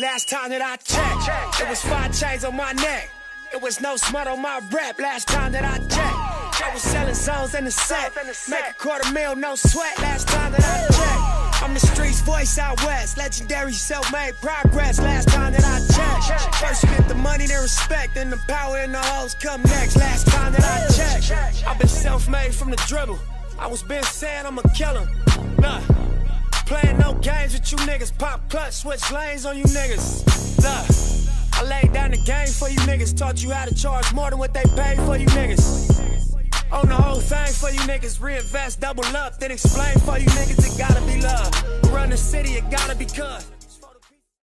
Last time that I checked, it was five chains on my neck. It was no smut on my rep. Last time that I checked, I was selling zones in the set. Make a quarter mil, no sweat. Last time that I checked, I'm the streets voice out west. Legendary self-made progress. Last time that I checked, first you get the money, then respect, then the power and the hoes come next. Last time that I checked, I've been self-made from the dribble. I was been saying I'ma kill him. Nah. Playing no games you niggas. Pop clutch, switch lanes on you niggas. Look, I laid down the game for you niggas. Taught you how to charge more than what they pay for you niggas. On the whole thing for you niggas. Reinvest, double up, then explain for you niggas. It gotta be love. Run the city, it gotta be cuz.